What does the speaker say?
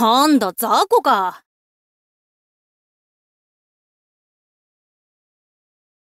なんだ雑魚か。